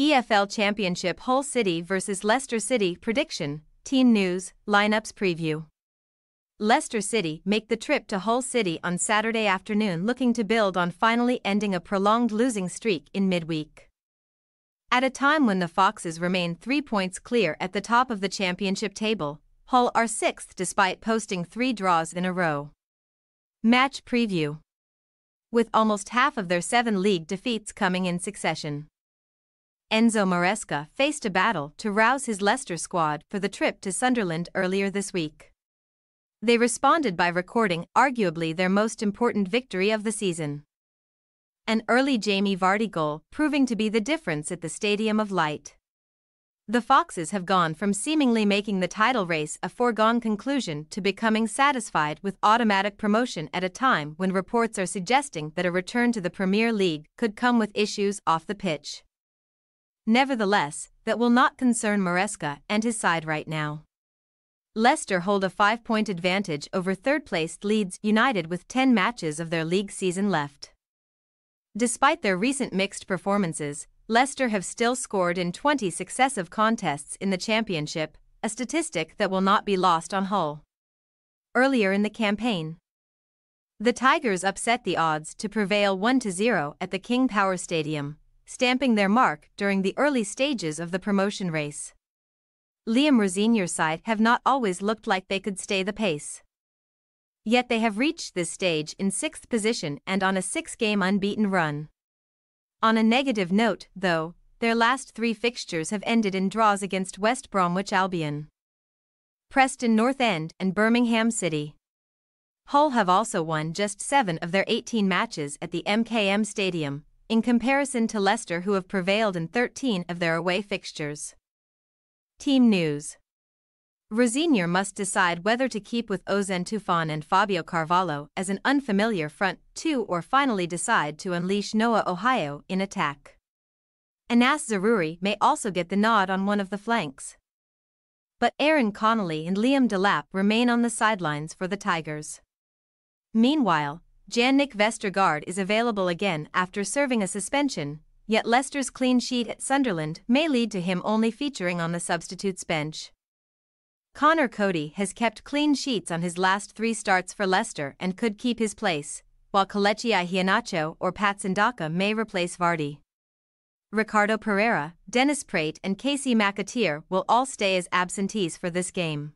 EFL Championship Hull City vs Leicester City prediction, team news, lineups preview. Leicester City make the trip to Hull City on Saturday afternoon looking to build on finally ending a prolonged losing streak in midweek. At a time when the Foxes remain three points clear at the top of the championship table, Hull are sixth despite posting three draws in a row. Match preview. With almost half of their seven league defeats coming in succession. Enzo Maresca faced a battle to rouse his Leicester squad for the trip to Sunderland earlier this week. They responded by recording arguably their most important victory of the season. An early Jamie Vardy goal proving to be the difference at the Stadium of Light. The Foxes have gone from seemingly making the title race a foregone conclusion to becoming satisfied with automatic promotion at a time when reports are suggesting that a return to the Premier League could come with issues off the pitch. Nevertheless, that will not concern Maresca and his side right now. Leicester hold a five point advantage over third placed Leeds United with 10 matches of their league season left. Despite their recent mixed performances, Leicester have still scored in 20 successive contests in the Championship, a statistic that will not be lost on Hull. Earlier in the campaign, the Tigers upset the odds to prevail 1 0 at the King Power Stadium, stamping their mark during the early stages of the promotion race. Liam Rosenior's side have not always looked like they could stay the pace. Yet they have reached this stage in sixth position and on a six-game unbeaten run. On a negative note, though, their last three fixtures have ended in draws against West Bromwich Albion, Preston North End and Birmingham City. Hull have also won just seven of their 18 matches at the MKM Stadium, in comparison to Leicester who have prevailed in 13 of their away fixtures. Team News Rosenior must decide whether to keep with Ozan Tufan and Fabio Carvalho as an unfamiliar front two or finally decide to unleash Noah Ohio in attack. Anas Zaroury may also get the nod on one of the flanks. But Aaron Connolly and Liam Delap remain on the sidelines for the Tigers. Meanwhile, Jannik Vestergaard is available again after serving a suspension yet Leicester's clean sheet at Sunderland may lead to him only featuring on the substitutes bench. Conor Coady has kept clean sheets on his last three starts for Leicester and could keep his place, while Kelechi Iheanacho or Patson Daka may replace Vardy. Ricardo Pereira, Dennis Praet and Kasey McAteer will all stay as absentees for this game.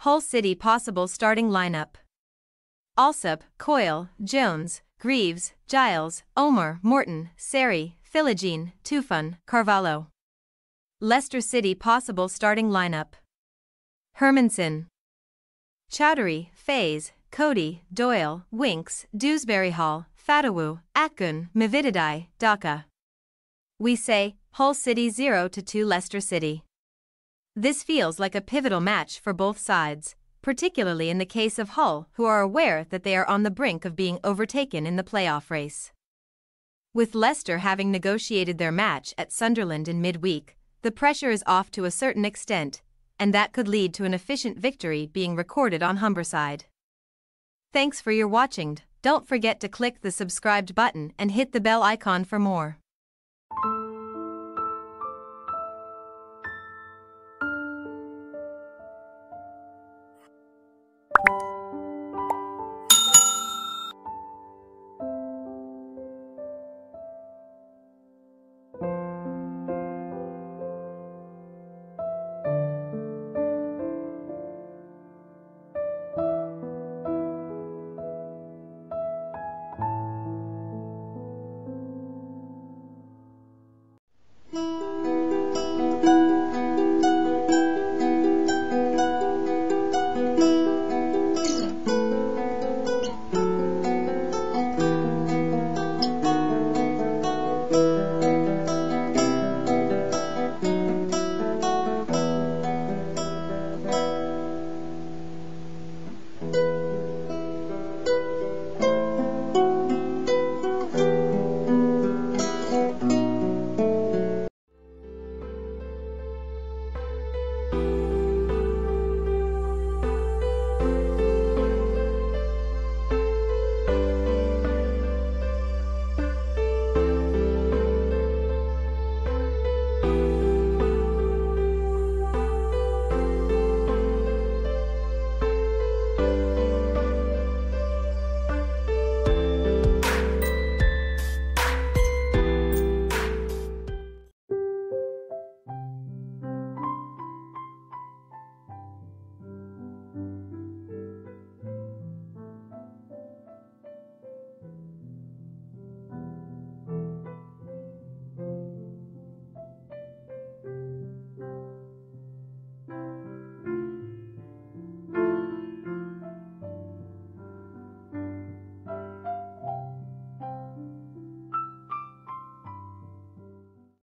Hull City possible starting lineup. Allsop, Coyle, Jones, Greaves, Giles, Omur, Morton, Seri, Philogene, Tufan, Carvalho. Leicester City possible starting lineup. Hermansen. Choudhury, Faes, Coady, Doyle, Winks, Dewsbury Hall, Fatawu, Akgun, Mavididi, Daka. We say, Hull City 0 to 2 Leicester City. This feels like a pivotal match for both sides, particularly in the case of Hull, who are aware that they are on the brink of being overtaken in the playoff race. With Leicester having negotiated their match at Sunderland in midweek, the pressure is off to a certain extent, and that could lead to an efficient victory being recorded on Humberside. Thanks for your watching. Don't forget to click the subscribed button and hit the bell icon for more.